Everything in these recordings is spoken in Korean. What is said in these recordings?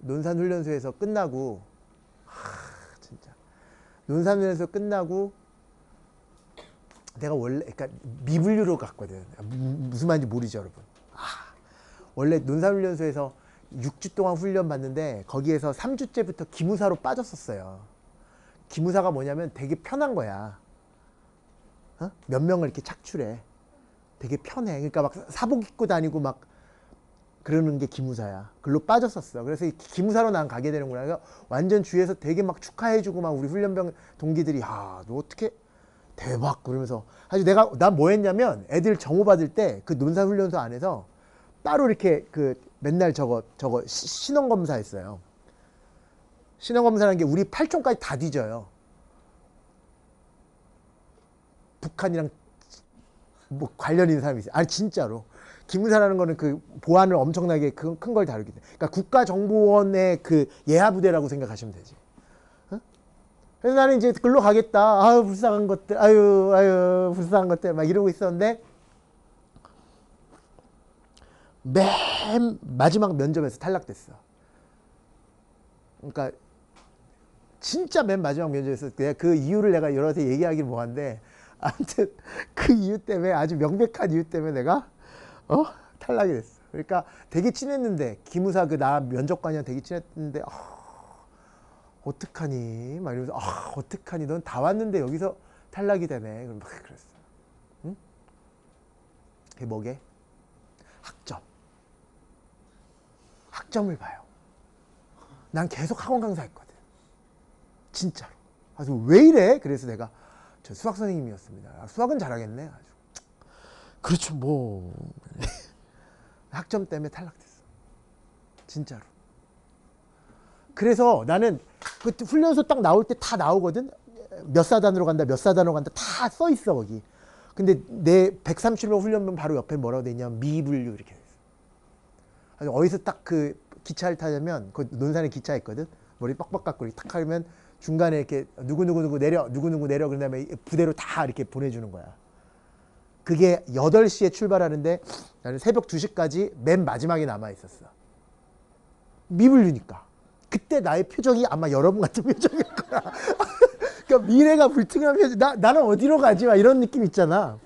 논산훈련소에서 끝나고 하, 진짜 논산훈련소 끝나고 내가 원래 그러니까 미분류로 갔거든. 무- 무슨 말인지 모르죠, 여러분. 아, 원래 논산훈련소에서 6주 동안 훈련 받는데 거기에서 3주째부터 기무사로 빠졌었어요. 기무사가 뭐냐면 되게 편한 거야. 어? 몇 명을 이렇게 착출해. 되게 편해. 그러니까 막 사복 입고 다니고 막 그러는 게 기무사야. 글로 빠졌었어. 그래서 이 기무사로 난 가게 되는구나. 완전 주위에서 되게 막 축하해주고 막 우리 훈련병 동기들이 야, 너 어떻게 대박 그러면서 사실 내가 난뭐 했냐면 애들 정호 받을 때 그 논산 훈련소 안에서 따로 이렇게 그 맨날 저거 저거 시- 신원 검사했어요. 신원 검사라는 게 우리 8총까지 다 뒤져요. 북한이랑 뭐 관련 있는 사람이 있어요. 아니 진짜로 기무사라는 거는 그 보안을 엄청나게 큰 걸 다루기 때문에 그러니까 국가정보원의 그 예하 부대라고 생각하시면 되지. 어? 그래서 나는 이제 글로 가겠다. 아유 불쌍한 것들, 아유 아유 불쌍한 것들 막 이러고 있었는데 맨 마지막 면접에서 탈락됐어. 그러니까 진짜 맨 마지막 면접에서 내가 그 이유를 내가 여러한테 얘기하기 뭐한데 아무튼 그 이유 때문에 아주 명백한 이유 때문에 내가 어 탈락이 됐어. 그러니까 되게 친했는데 기무사 그 나 면접관이랑 되게 친했는데 아, 어떡하니 막 이러면서 아 어떡하니 넌 다 왔는데 여기서 탈락이 되네. 그럼 막 그랬어. 응? 그게 뭐게? 학점. 학점을 봐요. 난 계속 학원 강사했거든. 진짜로. 아주 왜 이래? 그래서 내가 저 수학 선생님이었습니다. 아, 수학은 잘하겠네. 아주. 그렇죠. 뭐 학점 때문에 탈락됐어. 진짜로. 그래서 나는 그 훈련소 딱 나올 때 다 나오거든. 몇 사단으로 간다, 몇 사단으로 간다 다 써 있어 거기. 근데 내 130명 훈련병 바로 옆에 뭐라고 돼 있냐면 미분류 이렇게 돼 있어. 어디서 딱 그 기차를 타냐면 그 논산에 기차 있거든. 머리 빡빡 깎고 이렇게 탁 하면 중간에 이렇게 누구 누구 누구 내려 누구 누구 내려 그런 다음에 부대로 다 이렇게 보내주는 거야. 그게 8시에 출발하는데 나는 새벽 2시까지 맨 마지막에 남아 있었어. 미분류니까. 그때 나의 표정이 아마 여러분 같은 표정일 거야. 그러니까 미래가 불투명한 표정. 나, 나는 어디로 가지? 막 이런 느낌 있잖아.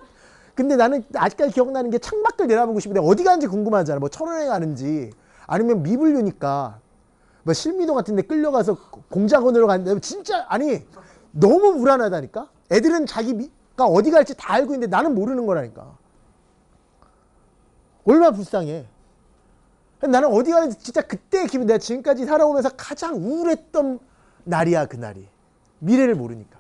근데 나는 아직까지 기억나는 게 창밖을 내다보고 싶은데 어디 가는지 궁금하잖아. 뭐 철원에 가는지 아니면 미분류니까 뭐 실미도 같은 데 끌려가서 공작원으로 갔는데 진짜 아니 너무 불안하다니까. 애들은 자기가 어디 갈지 다 알고 있는데 나는 모르는 거라니까. 얼마나 불쌍해. 나는 어디 가는지 진짜 그때 기분 내가 지금까지 살아오면서 가장 우울했던 날이야 그 날이. 미래를 모르니까.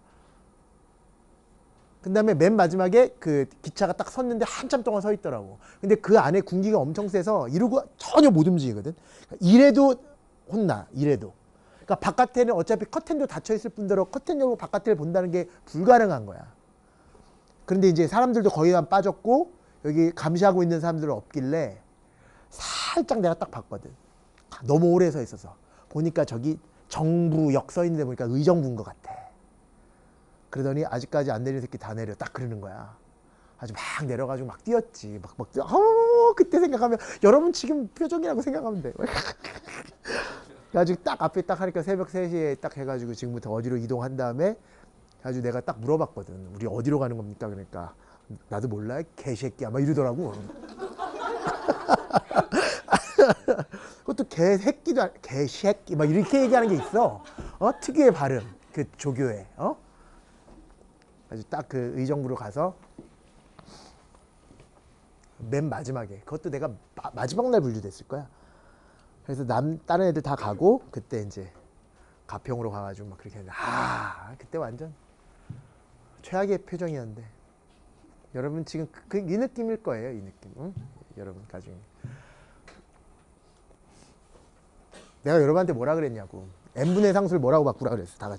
그 다음에 맨 마지막에 그 기차가 딱 섰는데 한참 동안 서 있더라고. 근데 그 안에 군기가 엄청 세서 이러고 전혀 못 움직이거든. 이래도 혼나 이래도. 그러니까 바깥에는 어차피 커튼도 닫혀 있을 뿐더러 커튼 열고 바깥을 본다는 게 불가능한 거야 그런데 이제 사람들도 거의 다 빠졌고 여기 감시하고 있는 사람들은 없길래 살짝 내가 딱 봤거든. 너무 오래 서 있어서 보니까 저기 정부역 서 있는데 보니까 의정부인 것 같아. 그러더니 아직까지 안 내린 새끼 다 내려 딱 그러는 거야. 아주 막 내려가지고 막 뛰었지. 막, 막 뛰어. 어, 그때 생각하면 여러분 지금 표정이라고 생각하면 돼. 가지고 딱 앞에 딱 하니까 새벽 3시에 딱 해가지고 지금부터 어디로 이동한 다음에 아주 내가 딱 물어봤거든. 우리 어디로 가는 겁니까? 그러니까 나도 몰라. 개새끼야. 막 이러더라고. 그것도 개새끼도 개새끼 막 이렇게 얘기하는 게 있어. 어 특유의 발음 그 조교에 어 아주 딱 그 의정부로 가서 맨 마지막에 그것도 내가 마, 마지막 날 분류됐을 거야. 그래서 남 다른 애들 다 가고 그때 이제 가평으로 가가지고 막 그렇게 했는데 아 그때 완전 최악의 표정이었는데. 여러분 지금 그, 그, 이 느낌일 거예요 이 느낌. 응? 여러분 나중에. 내가 여러분한테 뭐라 그랬냐고. N분의 상수를 뭐라고 바꾸라 그랬어 다 같이